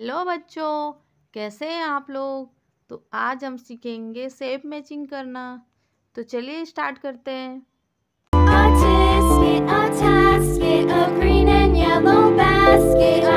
Hello बच्चों कैसे हैं आप लोग? तो आज हम सीखेंगे सेप मैचिंग करना। तो चलिए स्टार्ट करते हैं। A tisket, a tasket, a green and yellow basket. I